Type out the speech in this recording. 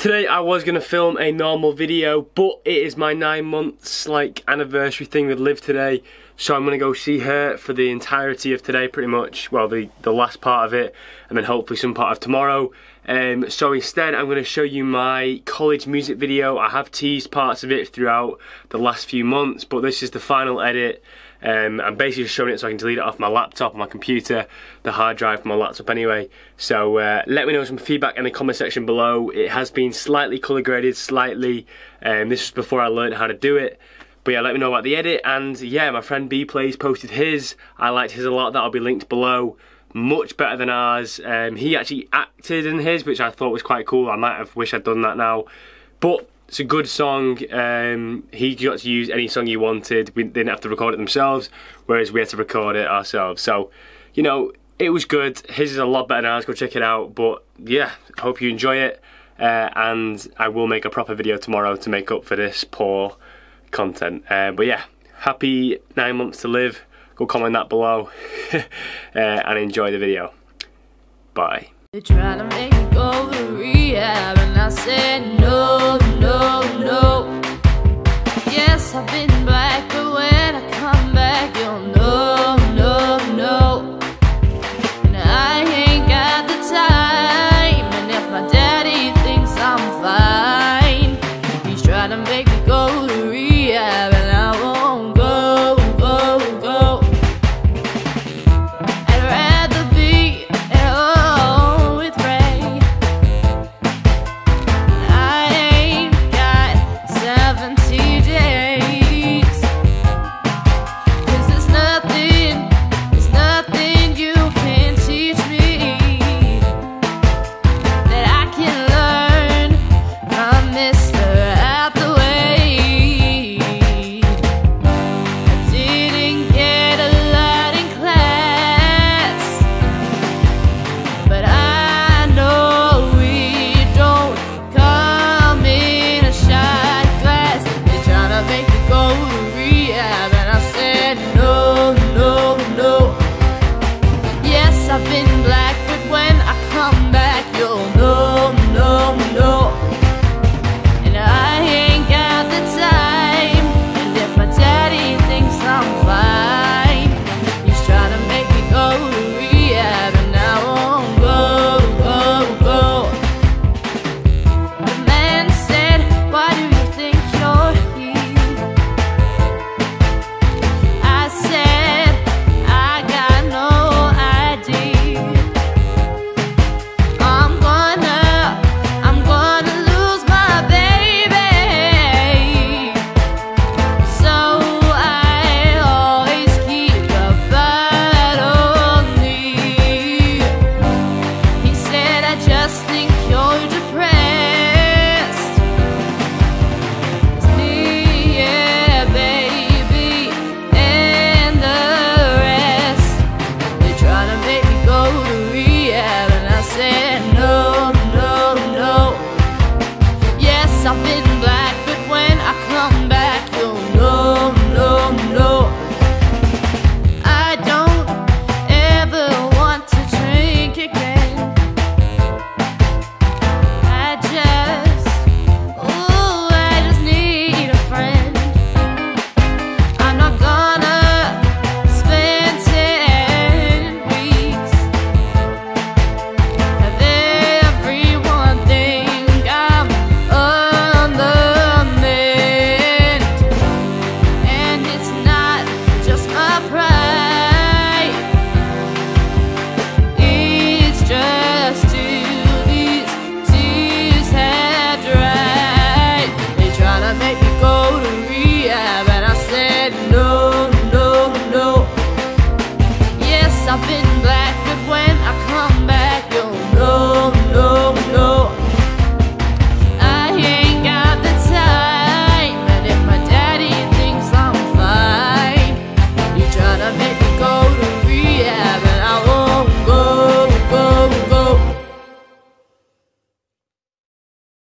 Today I was going to film a normal video, but it is my nine months like anniversary thing with Liv today. So I'm going to go see her for the entirety of today pretty much. Well, the, the last part of it and then hopefully some part of tomorrow. Um, so instead I'm going to show you my college music video. I have teased parts of it throughout the last few months, but this is the final edit. Um, I'm basically just showing it so I can delete it off my laptop, my computer, the hard drive from my laptop anyway. So uh, let me know some feedback in the comment section below. It has been slightly colour graded, slightly. Um, this was before I learned how to do it. But yeah, let me know about the edit. And yeah, my friend BPlays posted his. I liked his a lot. That'll be linked below. Much better than ours. Um, he actually acted in his, which I thought was quite cool. I might have wished I'd done that now. But it's a good song. Um, he got to use any song he wanted. We didn't have to record it themselves, whereas we had to record it ourselves. So, you know, it was good. His is a lot better than ours. Go check it out. But yeah, hope you enjoy it. Uh, and I will make a proper video tomorrow to make up for this poor content. Uh, but yeah, happy nine months to Liv. Go comment that below uh, and enjoy the video. Bye. I've been blind.